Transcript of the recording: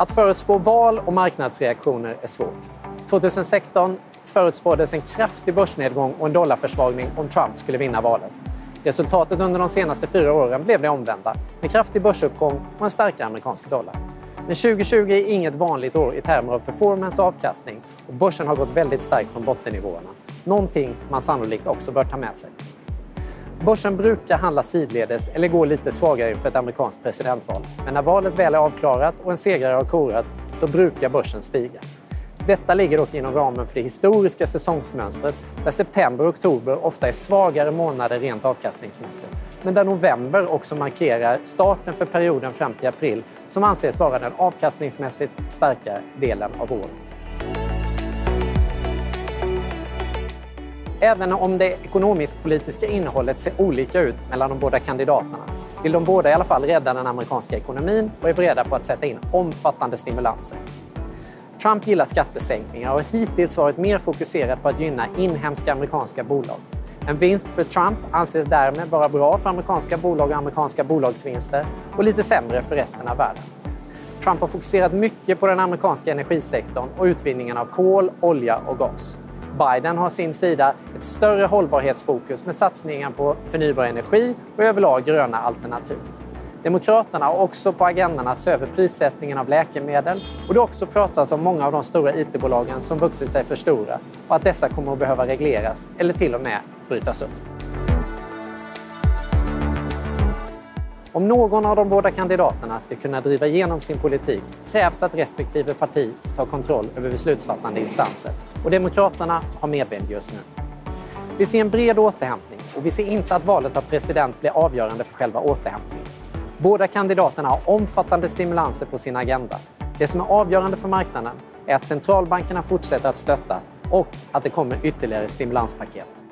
Att förutspå val och marknadsreaktioner är svårt. 2016 förutspåddes en kraftig börsnedgång och en dollarförsvagning om Trump skulle vinna valet. Resultatet under de senaste fyra åren blev det omvända, med kraftig börsuppgång och en starkare amerikansk dollar. Men 2020 är inget vanligt år i termer av performance och avkastning och börsen har gått väldigt starkt från bottennivåerna. Någonting man sannolikt också bör ta med sig. Börsen brukar handla sidledes eller gå lite svagare inför ett amerikanskt presidentval. Men när valet väl är avklarat och en segrare har korats så brukar börsen stiga. Detta ligger dock inom ramen för det historiska säsongsmönstret där september och oktober ofta är svagare månader rent avkastningsmässigt. Men där november också markerar starten för perioden fram till april som anses vara den avkastningsmässigt starka delen av året. Även om det ekonomisk-politiska innehållet ser olika ut mellan de båda kandidaterna vill de båda i alla fall rädda den amerikanska ekonomin och är beredda på att sätta in omfattande stimulanser. Trump gillar skattesänkningar och har hittills varit mer fokuserad på att gynna inhemska amerikanska bolag. En vinst för Trump anses därmed vara bra för amerikanska bolag och amerikanska bolagsvinster och lite sämre för resten av världen. Trump har fokuserat mycket på den amerikanska energisektorn och utvinningen av kol, olja och gas. Biden har sin sida ett större hållbarhetsfokus med satsningar på förnybar energi och överlag gröna alternativ. Demokraterna har också på agendan att se över prissättningen av läkemedel och det har också pratats om många av de stora IT-bolagen som vuxit sig för stora och att dessa kommer att behöva regleras eller till och med brytas upp. Om någon av de båda kandidaterna ska kunna driva igenom sin politik krävs att respektive parti tar kontroll över beslutsfattande instanser. Och Demokraterna har medvind just nu. Vi ser en bred återhämtning och vi ser inte att valet av president blir avgörande för själva återhämtningen. Båda kandidaterna har omfattande stimulanser på sin agenda. Det som är avgörande för marknaden är att centralbankerna fortsätter att stötta och att det kommer ytterligare stimulanspaket.